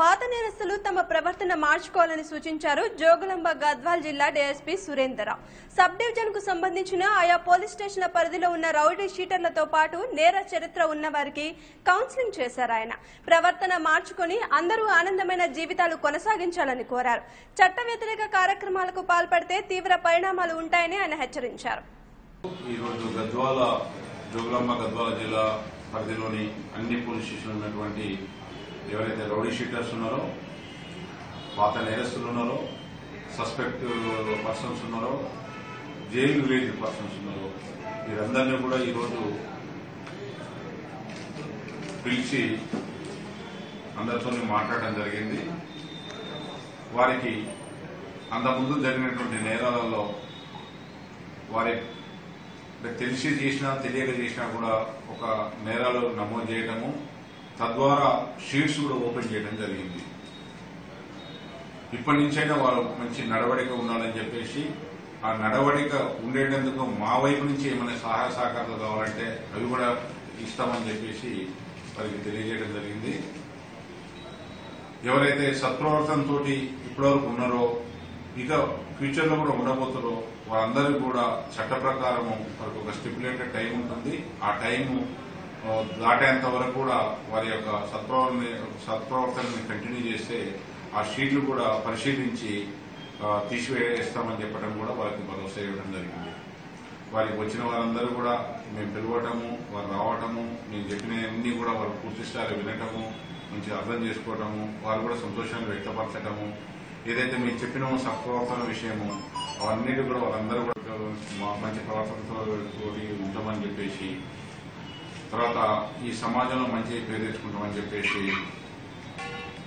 పాత నేరస్తులు తమ ప్రవర్తన మార్చుకోవాలని సూచించారు జోగులాంబ గద్వాల్ జిల్లా డీఎస్పీ సురేందర్రావు. సబ్ డివిజన్కు సంబంధించిన ఆయా పోలీస్ స్టేషన్ల పరిధిలో ఉన్న రౌడీ షీటర్లతో పాటు నేర చరిత్ర ఉన్న వారికి కౌన్సిలింగ్ చేశారు ఆయన. ప్రవర్తన మార్చుకుని అందరూ ఆనందమైన జీవితాలు కొనసాగించాలని కోరారు. చట్ట వ్యతిరేక కార్యక్రమాలకు పాల్పడితే తీవ్ర పరిణామాలు ఉంటాయని ఆయన హెచ్చరించారు. ఈరోజు గద్వాల జోగులాంబ గద్వాల జిల్లా పరిధిలోని అన్ని పోలీస్ స్టేషన్లు ఉన్నటువంటి ఎవరైతే రౌడీ షీటర్స్ ఉన్నారో పాత నేరస్తులు ఉన్నారో సస్పెక్ట్ పర్సన్స్ ఉన్నారో జైలు రిలేటెడ్ పర్సన్స్ ఉన్నారో వీరందరినీ కూడా ఈరోజు పిలిచి అందరితో మాట్లాడడం జరిగింది. వారికి అంతకుముందు జరిగినటువంటి నేరాలలో వారి తెలిసి చేసినా తెలియక చేసినా కూడా ఒక నేరాలు నమోదు చేయడము తద్వారా షీట్స్ కూడా ఓపెన్ చేయడం జరిగింది. ఇప్పటి నుంచైనా వారు మంచి నడవడిక ఉండాలని చెప్పేసి ఆ నడవడిక ఉండేటందుకు మా వైపు నుంచి ఏమైనా సహాయ సహకారాలు కావాలంటే అవి కూడా ఇస్తామని చెప్పేసి వారికి తెలియజేయడం జరిగింది. ఎవరైతే సత్ప్రవర్తనతో ఇప్పటివరకు ఉన్నారో ఇక ఫ్యూచర్లో కూడా ఉండబోతారో వారందరూ కూడా చట్ట ప్రకారము వారికి ఒక స్టిపులేటెడ్ టైం ఉంటుంది. ఆ టైం దాటేంత వరకు కూడా వారి యొక్క సత్ప్రవర్తన సత్ప్రవర్తనని కంటిన్యూ చేస్తే ఆ షీట్లు కూడా పరిశీలించి తీసివేస్తామని చెప్పడం కూడా వారికి భరోసా ఇవ్వడం జరిగింది. వారికి వచ్చిన వారందరూ కూడా మేము పిలవటము వారు రావటము మేము చెప్పినవన్నీ కూడా వారు పూర్తి వినటము మంచిగా అర్థం చేసుకోవటము వారు కూడా సంతోషాన్ని వ్యక్తపరచటము ఏదైతే మేము చెప్పినామో సత్ప్రవర్తన విషయము అవన్నీ కూడా వాళ్ళందరూ కూడా మా- మంచి ప్రవర్తనతో ఉంటామని చెప్పేసి తర్వాత ఈ సమాజంలో మంచి పేరు తెచ్చుకుంటామని చెప్పేసి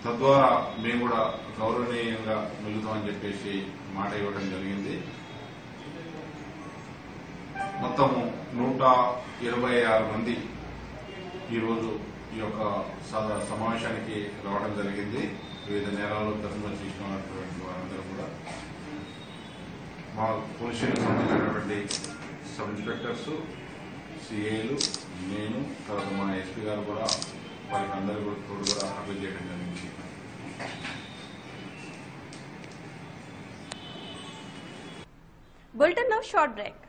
తద్వారా మేము కూడా గౌరవనీయంగా మిగులుతామని చెప్పేసి మాట ఇవ్వడం జరిగింది. మొత్తము నూట ఇరవై ఆరు మంది ఈరోజు ఈ యొక్క సమావేశానికి రావడం జరిగింది. వివిధ నేరాలు గతంలో తీసుకున్నటువంటి వారందరూ కూడా. మా పోలీసులకు సంబంధించినటువంటి సబ్ ఇన్స్పెక్టర్స్ సిఐలు నేను తర్వాత మా ఎస్పీ గారు కూడా వారికి అందరూ కూడా తోడు కూడా అప్పీల్ చేయడం జరిగింది. బులెటిన్లో షార్ట్ బ్రేక్.